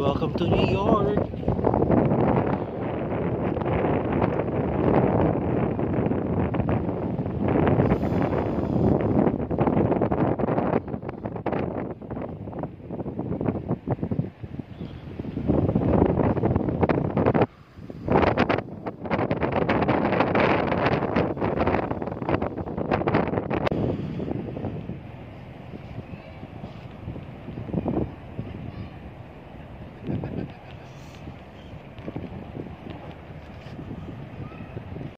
Welcome to New York.